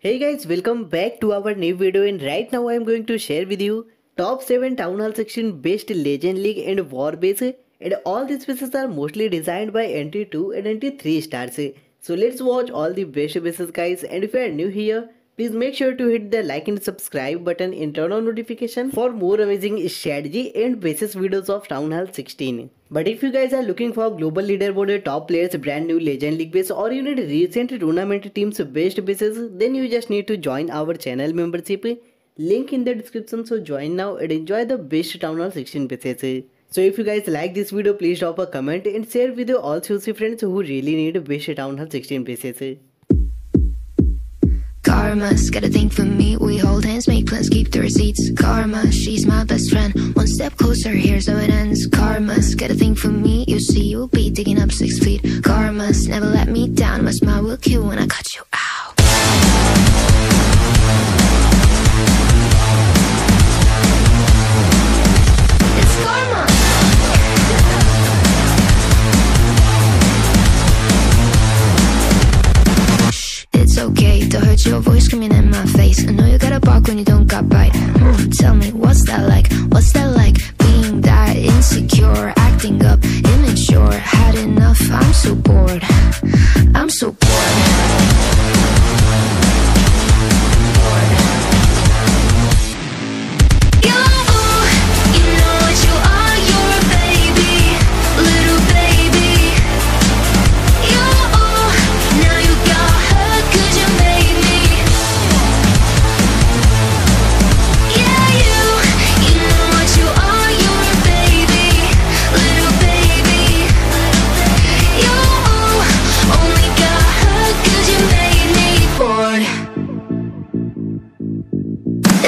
Hey guys, welcome back to our new video and right now I am going to share with you top 7 Town Hall section best Legend League and War base and all these bases are mostly designed by anti 2 and anti 3 stars. So let's watch all the best bases guys and if you are new here, please make sure to hit the like and subscribe button and turn on notification for more amazing strategy and bases videos of Town Hall 16. But if you guys are looking for global leaderboard, top players, brand new Legend League base or you need recent tournament teams best bases, then you just need to join our channel membership. Link in the description so join now and enjoy the best Town Hall 16 bases. So if you guys like this video, please drop a comment and share with your all social friends who really need best Town Hall 16 bases. Karma's got a thing for me. We hold make plans, keep the receipts. Karma, she's my best friend. One step closer, here's how it ends. Karma's got a thing for me. You see, you'll be digging up six feet. Karma's never let me down. My smile will kill when I cut you out. Your voice screaming in my face. I know you gotta bark when you don't got bite. Hmm, tell me,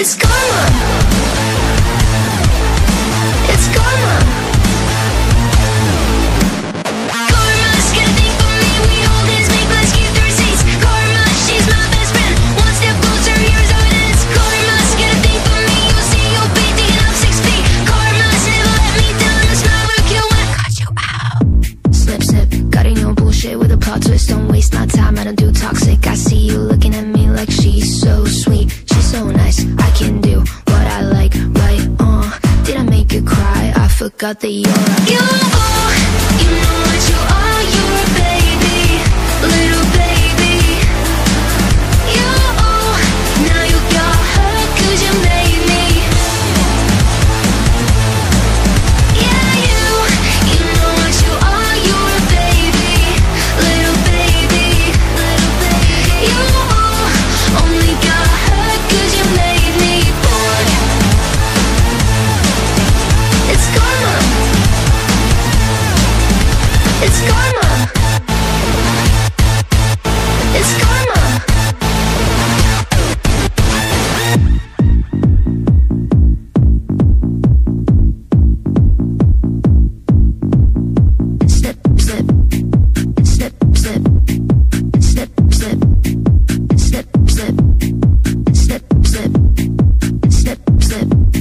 It's karma. got the aura. You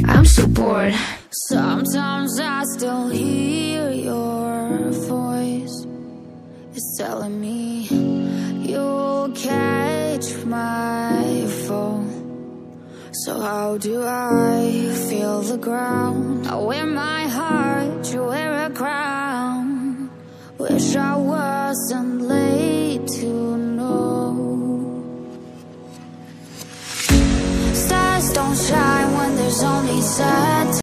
I'm so bored. Sometimes I still hear your voice. It's telling me you'll catch my fall. So how do I feel the ground? I wear my heart, you wear a crown. Wish I